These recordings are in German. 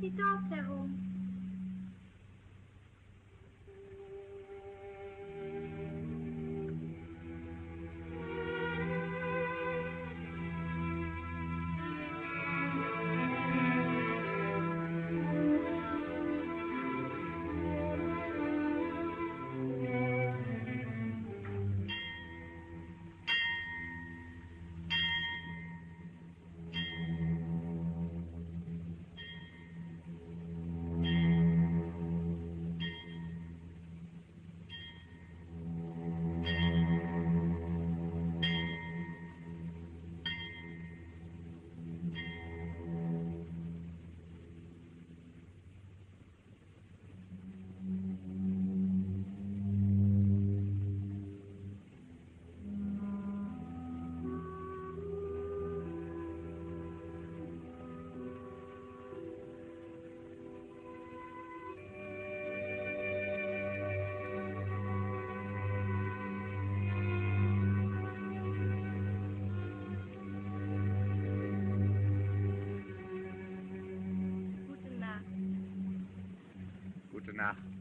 Sie dort herum. Gute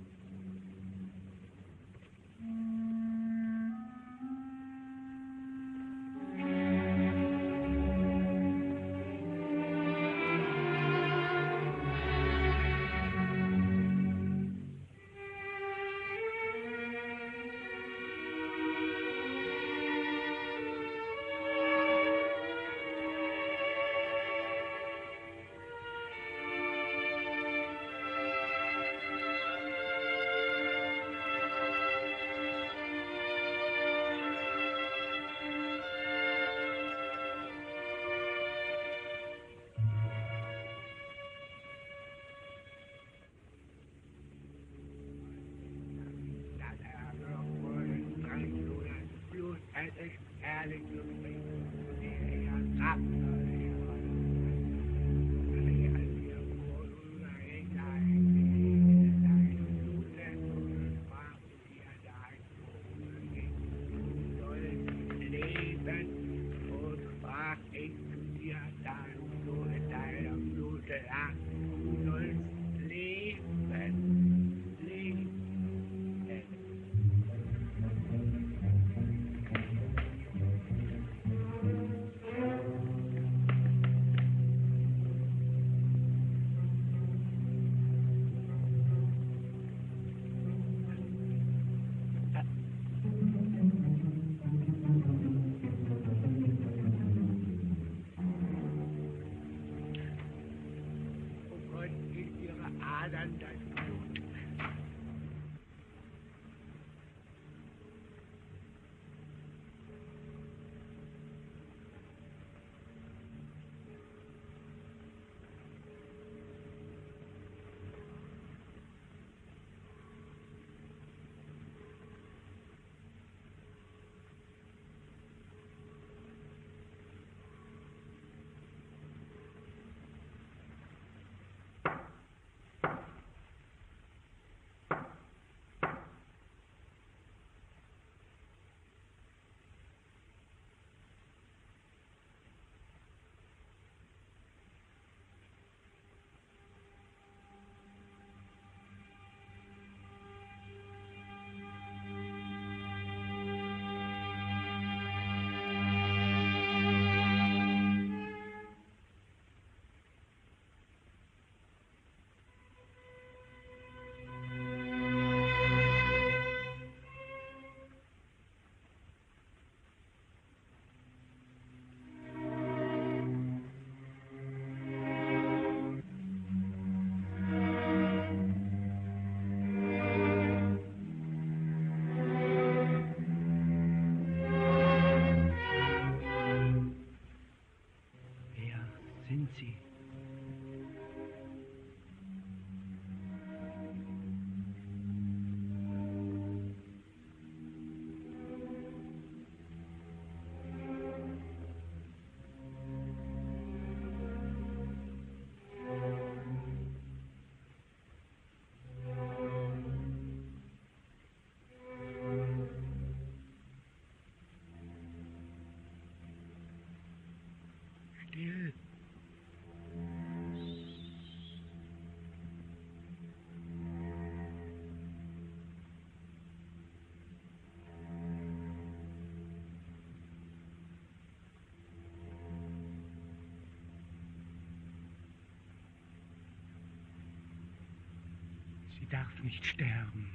Sie darf nicht sterben.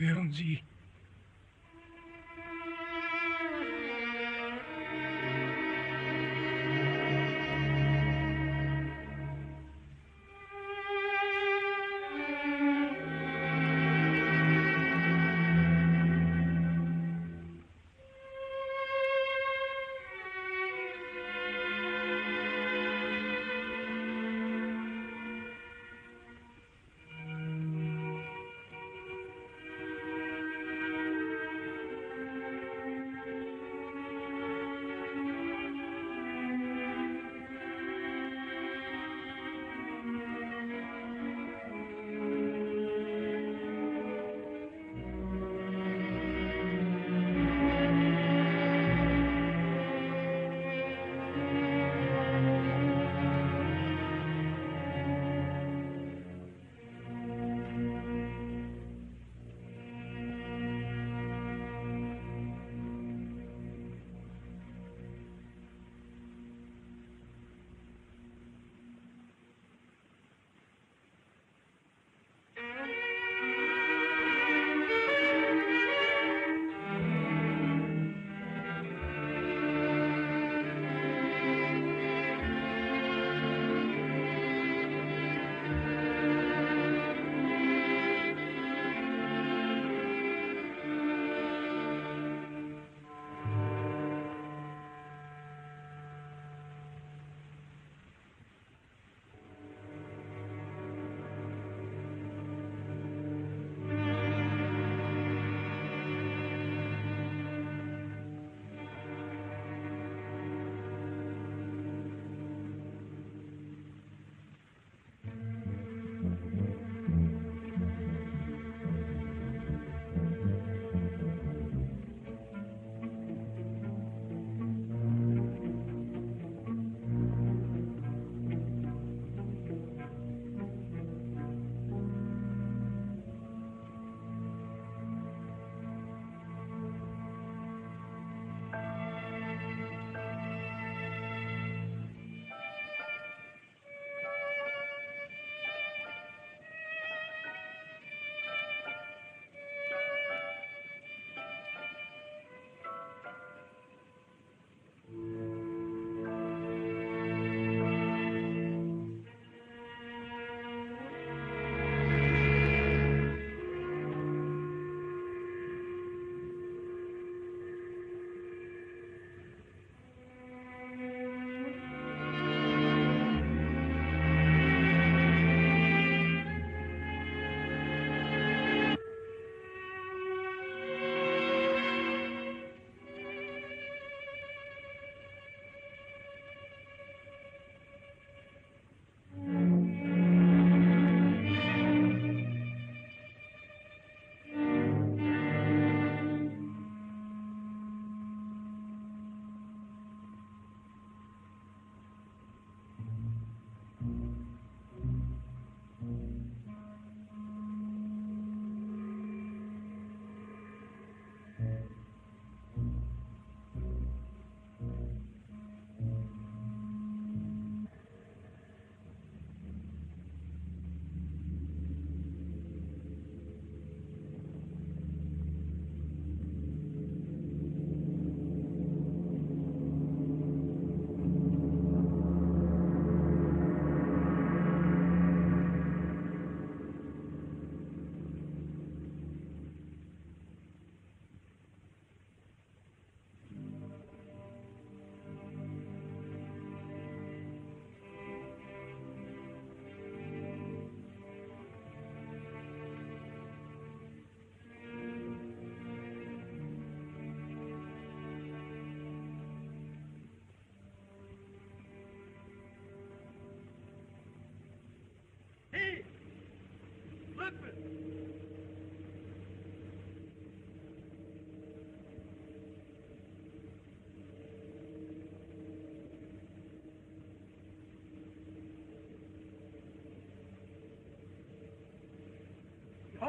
Hören Sie?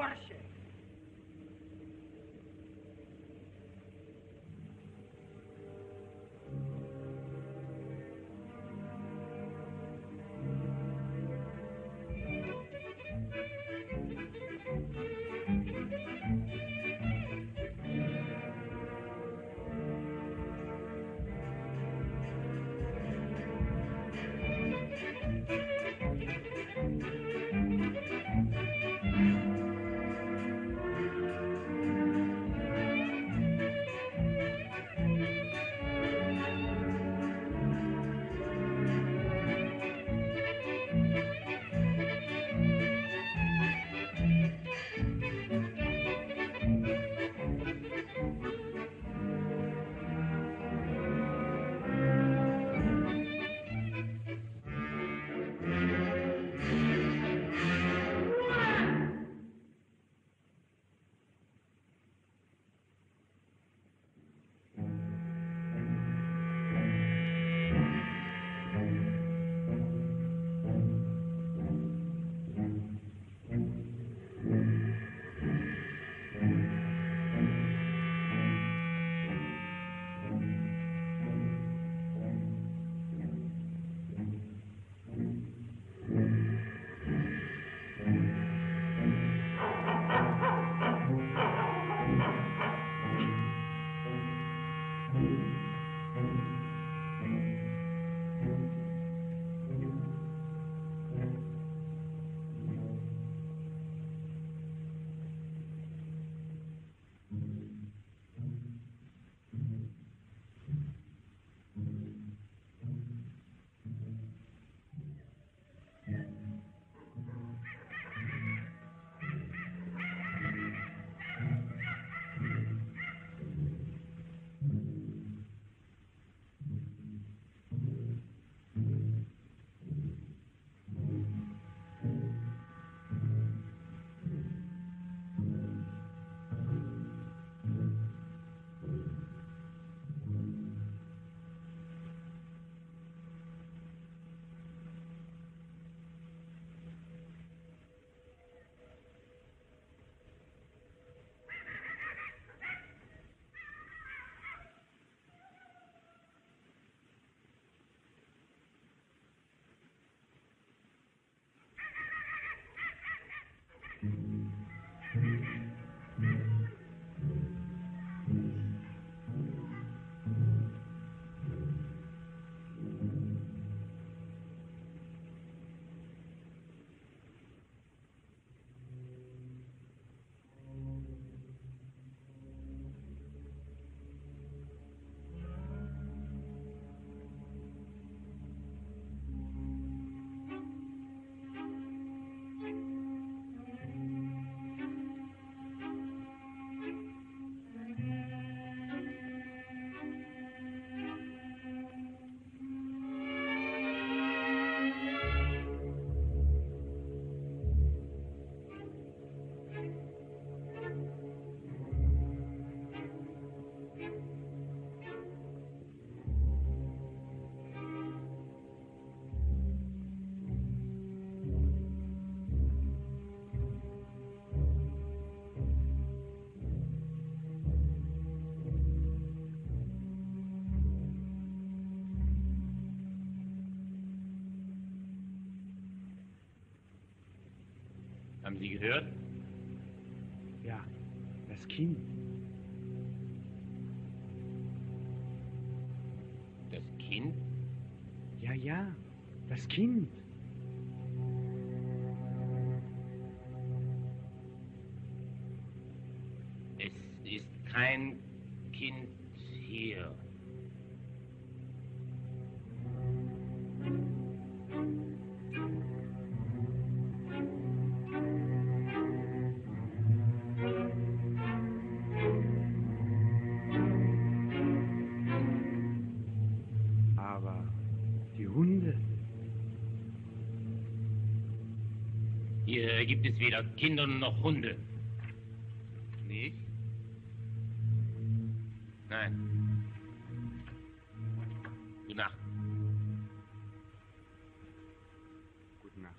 course. Haben Sie gehört? Ja, das Kind. Das Kind? Ja, ja, das Kind. Hier gibt es weder Kinder noch Hunde. Nicht? Nein. Gute Nacht. Gute Nacht.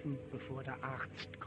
Schlafen, bevor der Arzt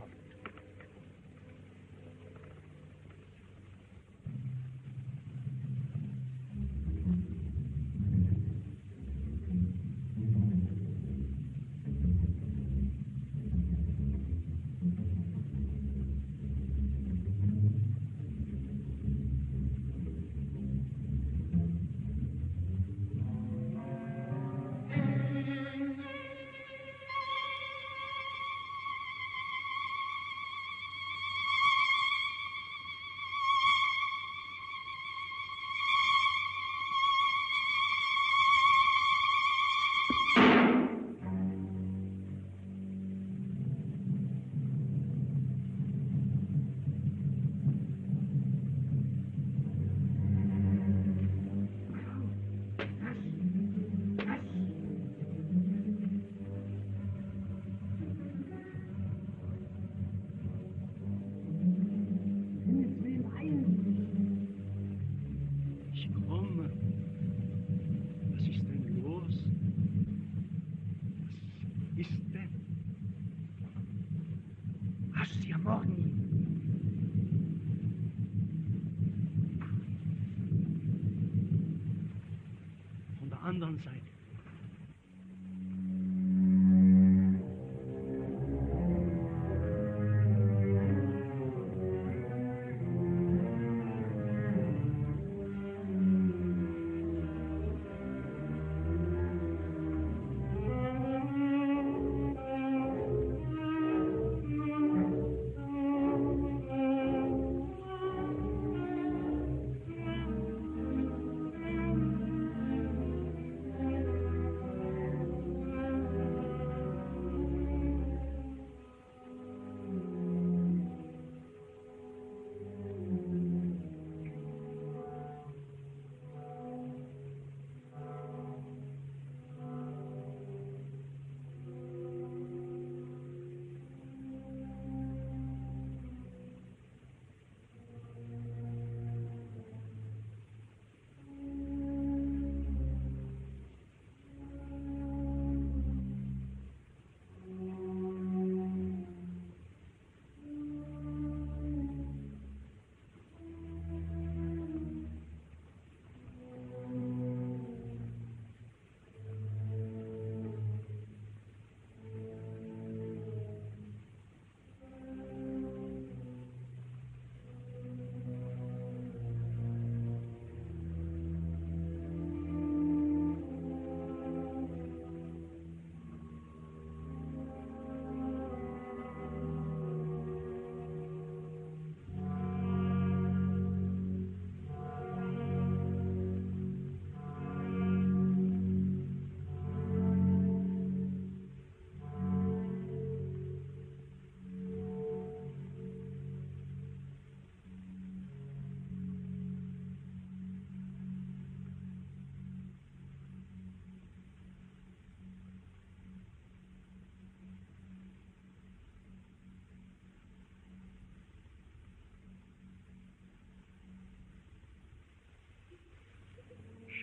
Von der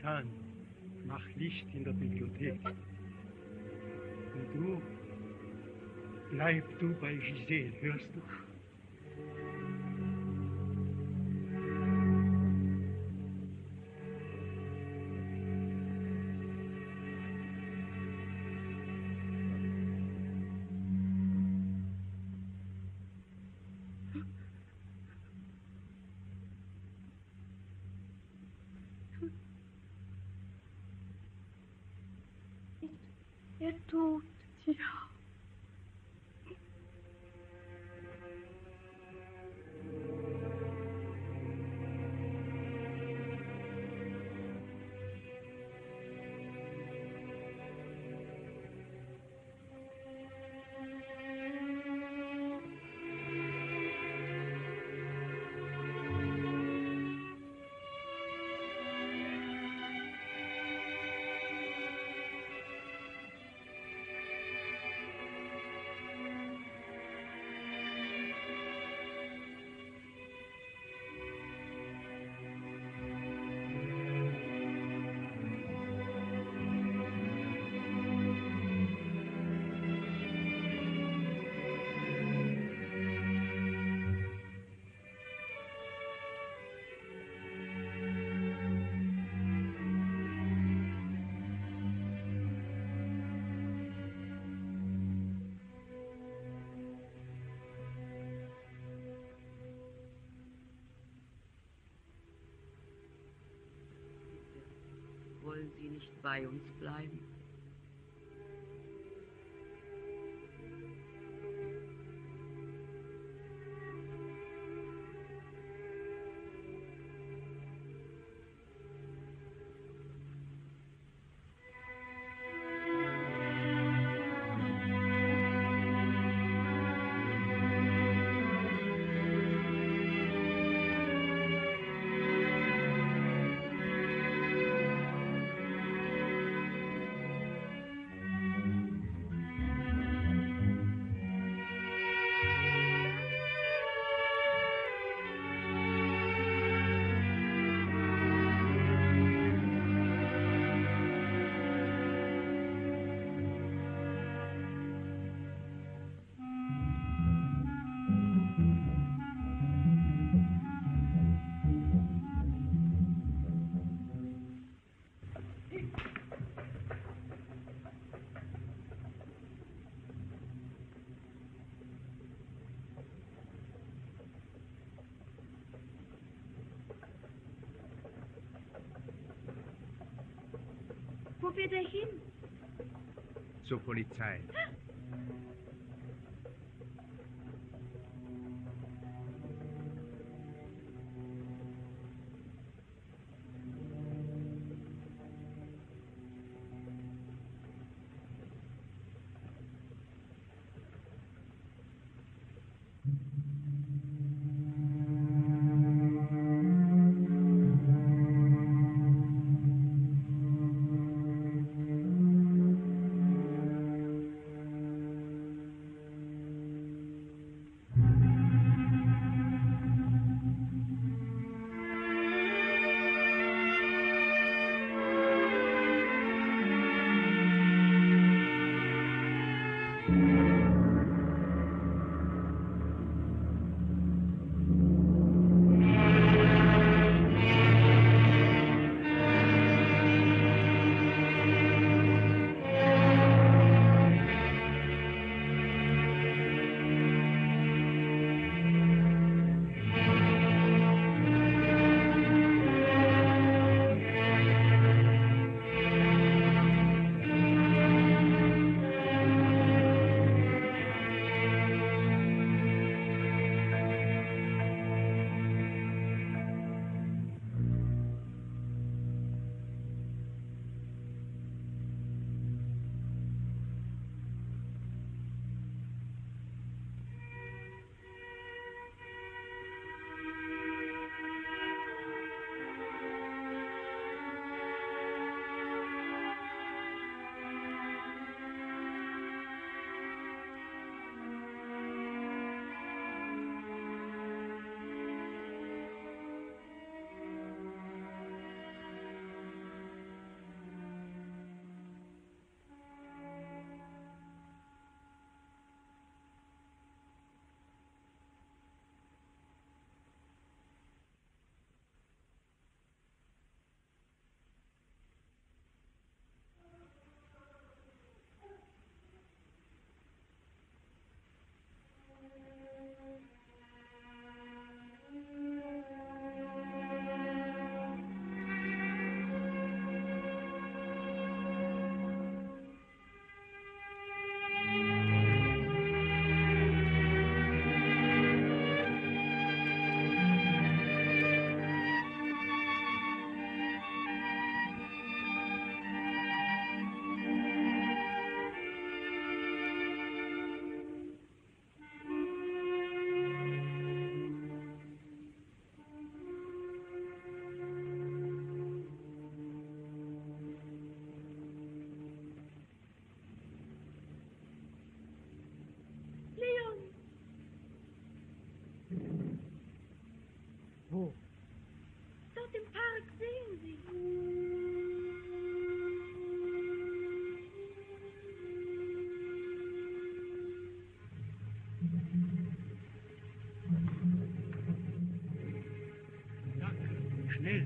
Schan, mach Licht in der Bibliothek. Und du, bleib du bei Giselle, hörst du? Wollen Sie nicht bei uns bleiben? Wo wird er hin? Zur Polizei. Schnell!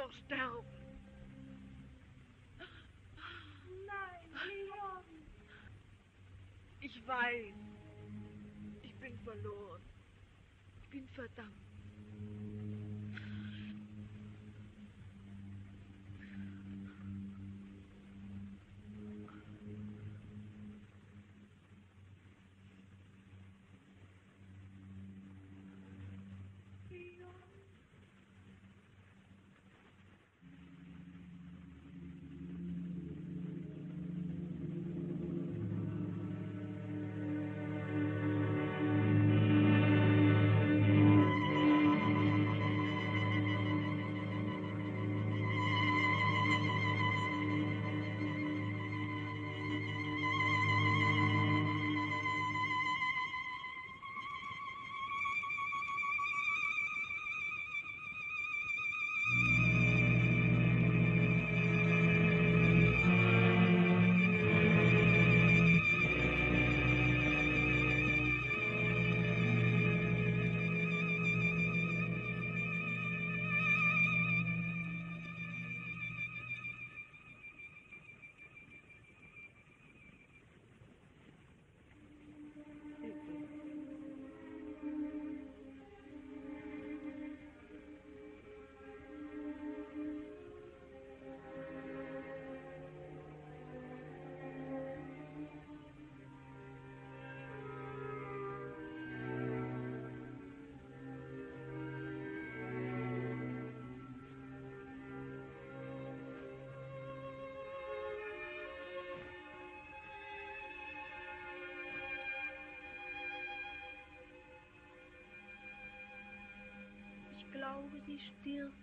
Doch sterben. Nein, Leon. Ich weiß. Ich bin verloren. Ich bin verdammt. Sie stirbt.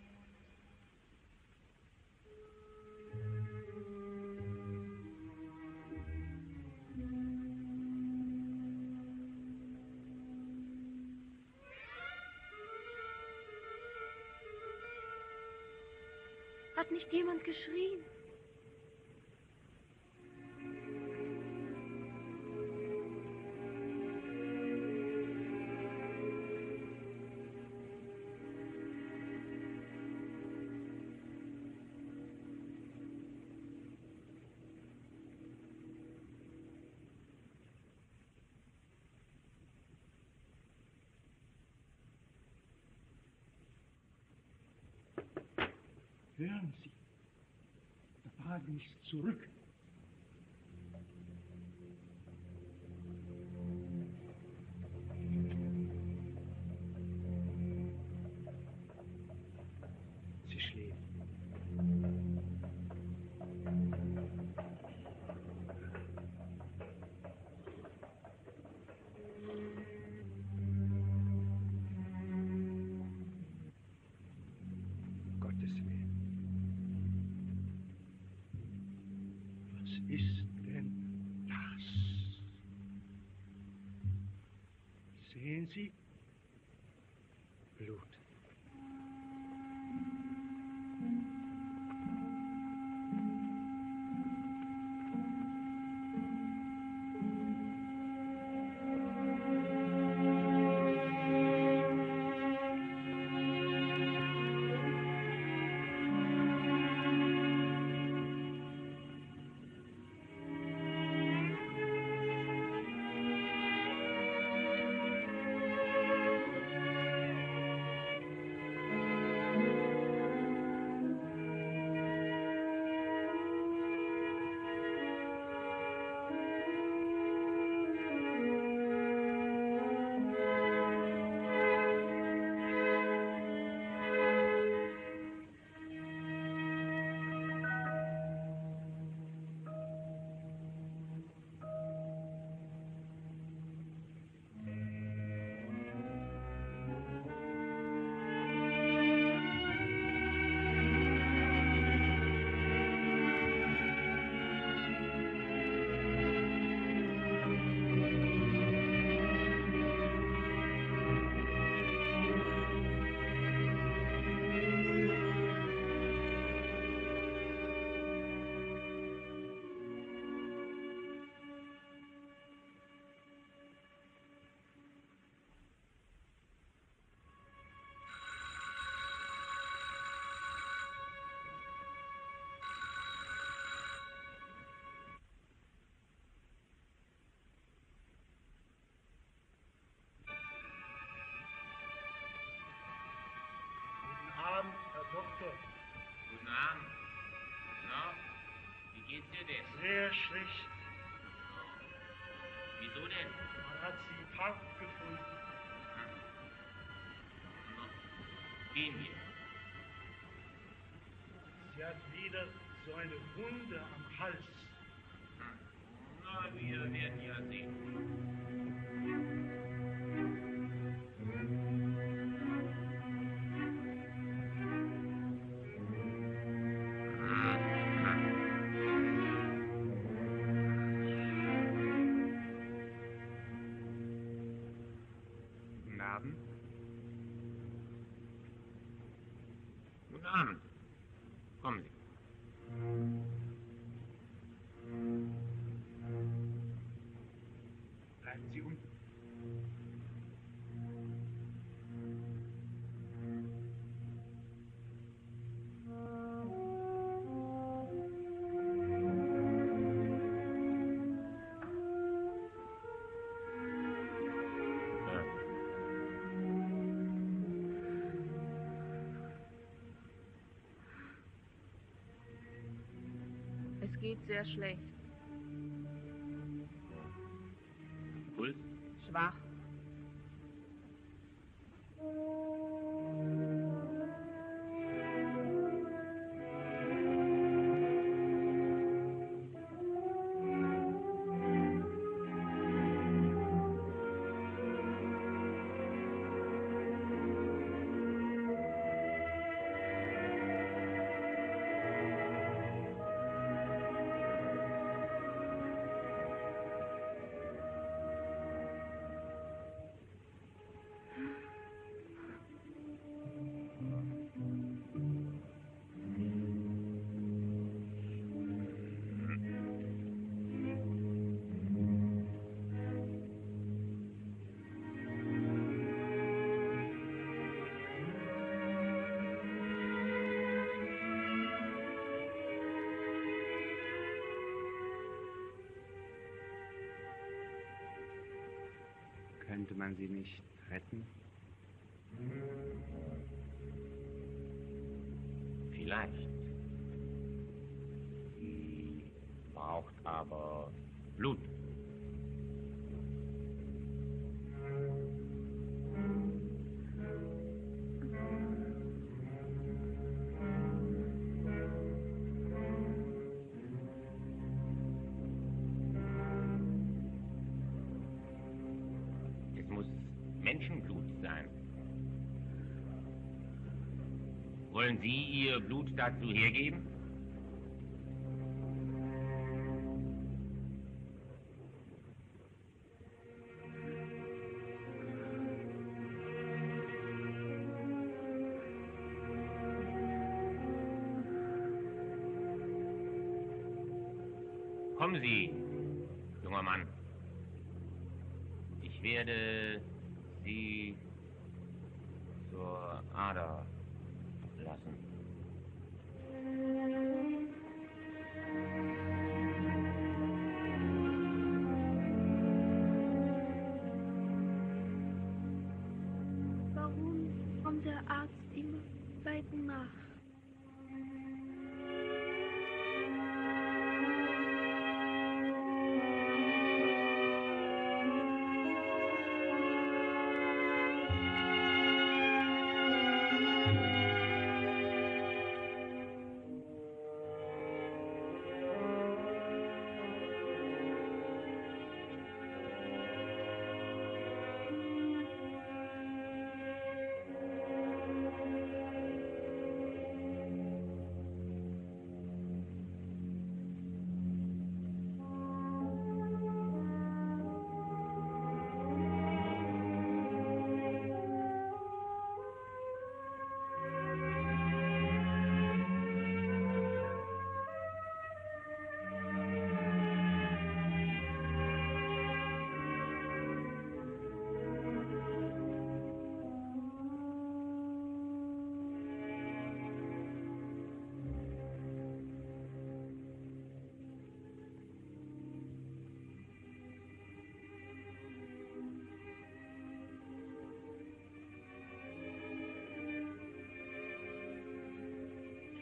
Hat nicht jemand geschrien? Hören Sie, der Wagen ist zurück. Doktor. Guten Abend. Na, wie geht's dir denn? Sehr schlecht. Wieso denn? Man hat sie im Park gefunden. Na, gehen wir. Sie hat wieder so eine Wunde am Hals. Hm. Na, wir werden ja sehen. Geht sehr schlecht. Man sie nicht retten? Sie Ihr Blut dazu hergeben? Kommen Sie,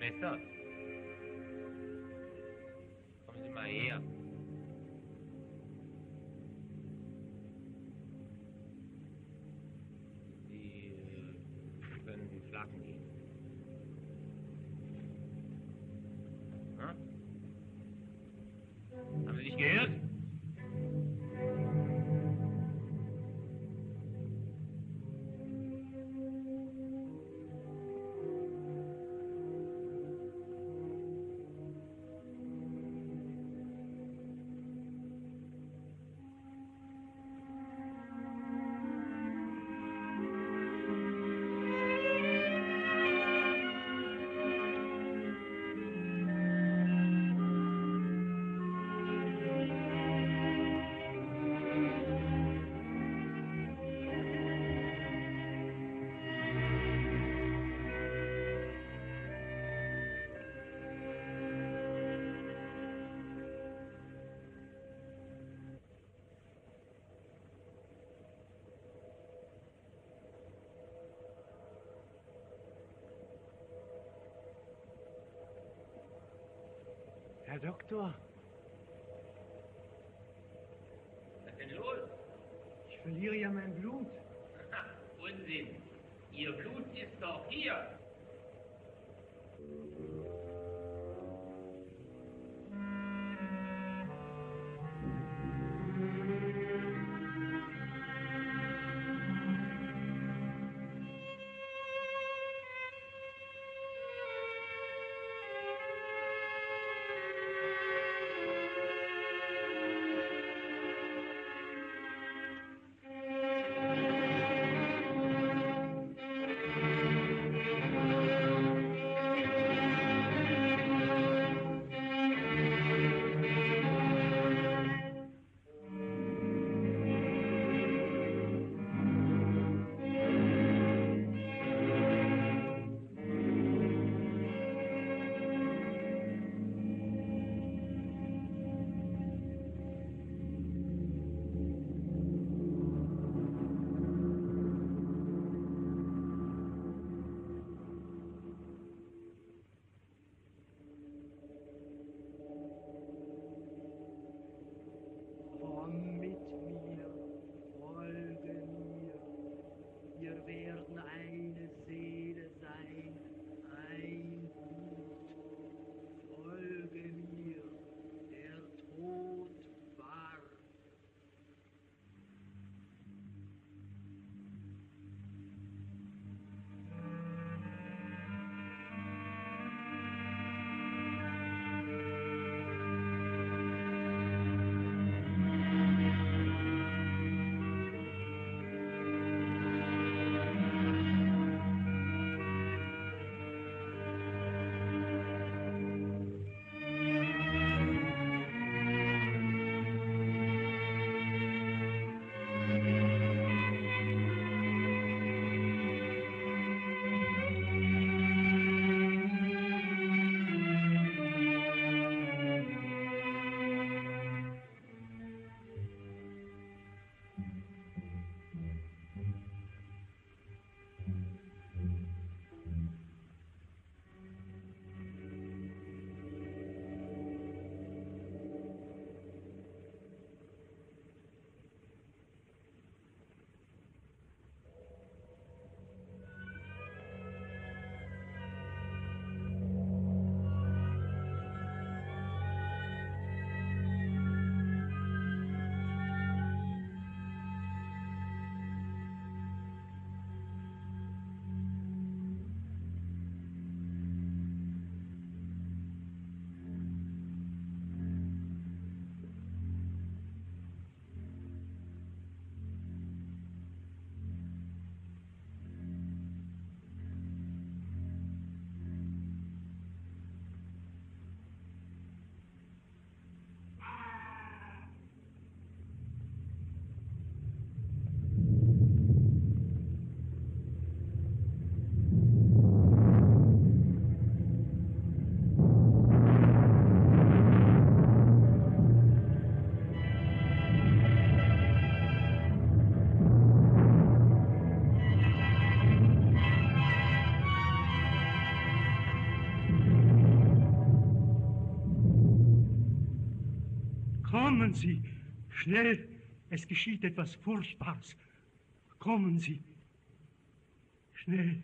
Schwester? Herr Doktor, Was ist denn los? ich verliere ja mein Blut. Unsinn. Ihr Blut ist doch hier. Schnell! Es geschieht etwas Furchtbares. Kommen Sie! Schnell!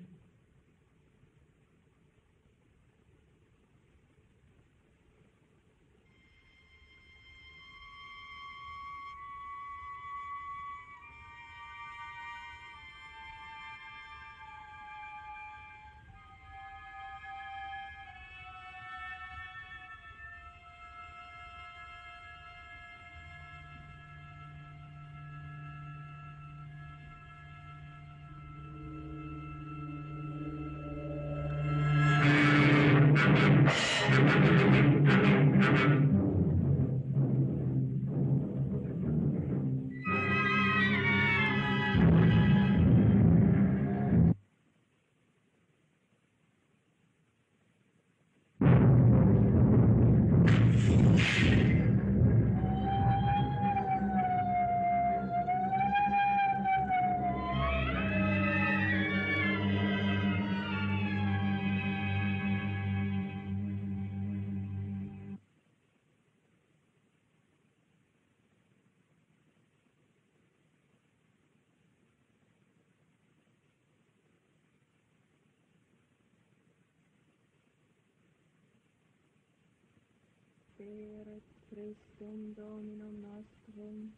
Speret Christum Dominum nostrum,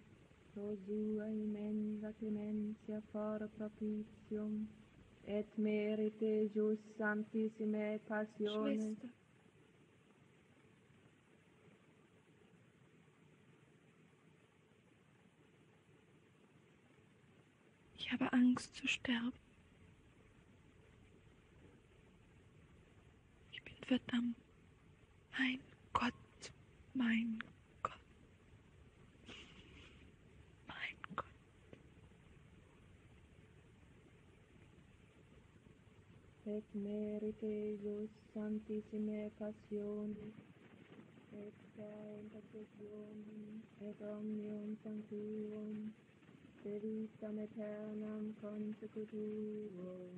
pro sua immensa clementia for propitium, et merite jus sanctissime passione. Schwester. Ich habe Angst zu sterben. Ich bin verdammt. Mein Gott, Mein Gott. Mein Gott. Et merite eius santissime passioni, et sanctationum, et omnium sanctuum, de vitam aeternam consecutuum.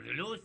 luz.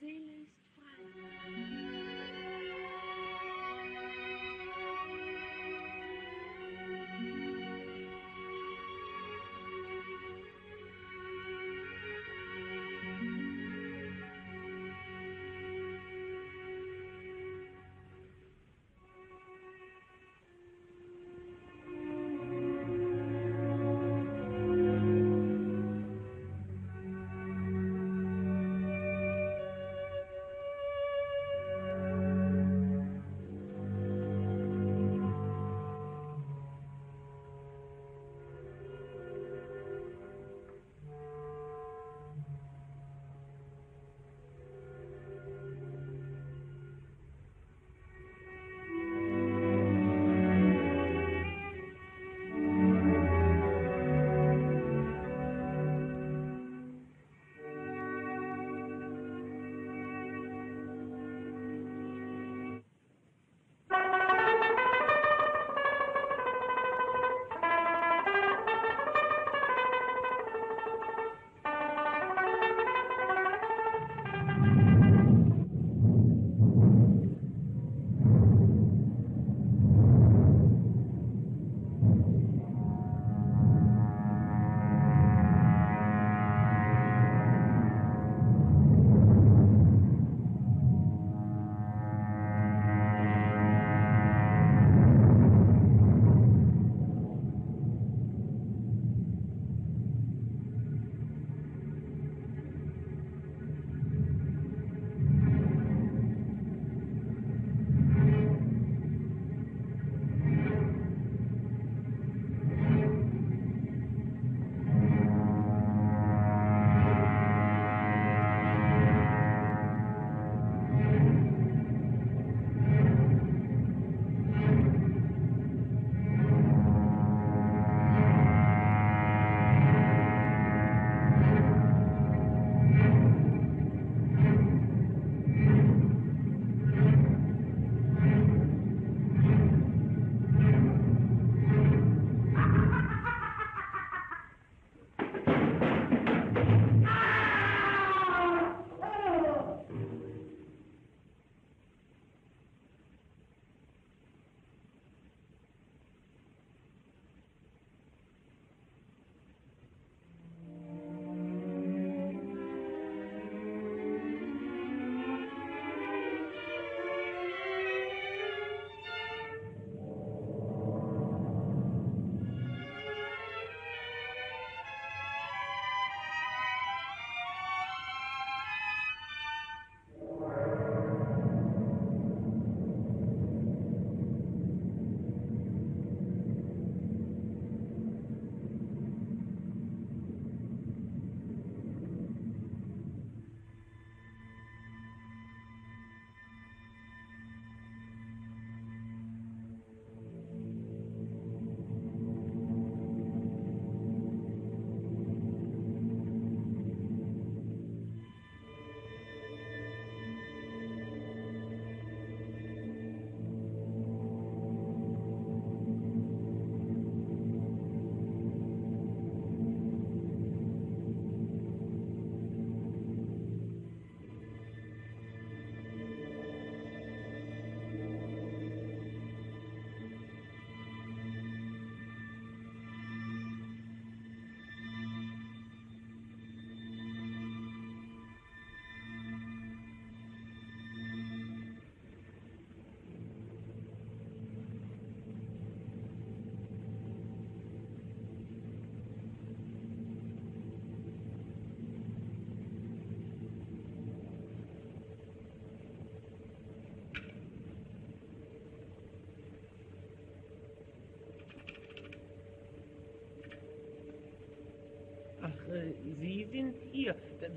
Seele ist frei.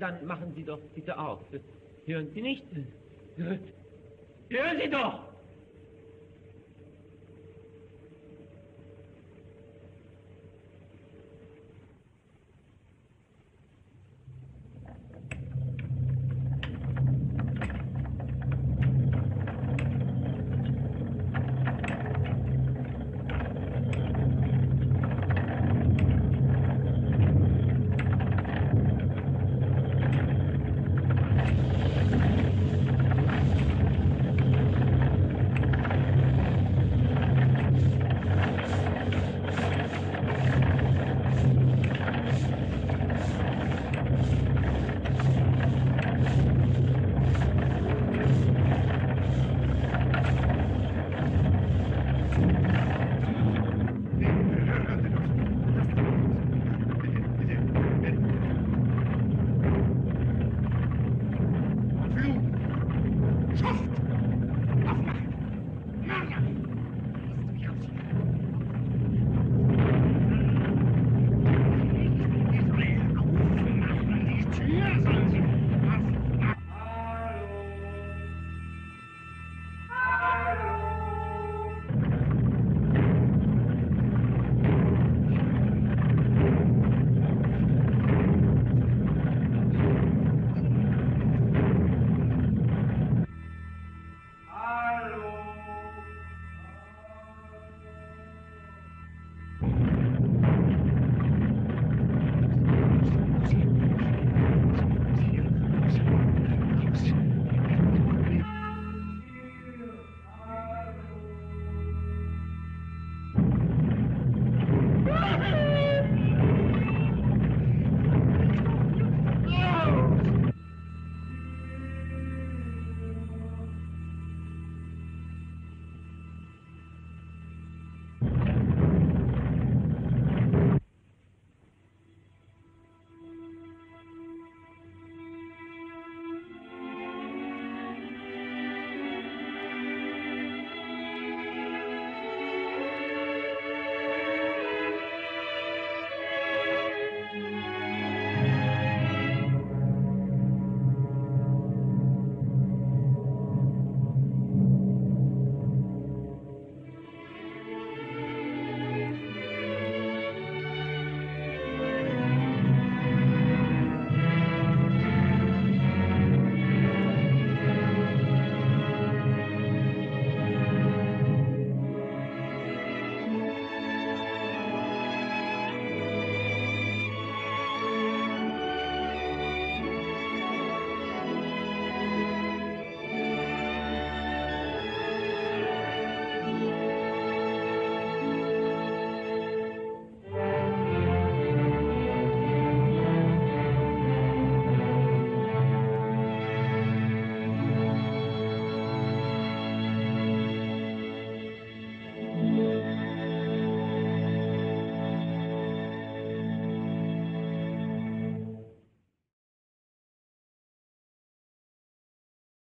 Dann machen Sie doch bitte auf. Hören Sie nicht? Hören Sie doch!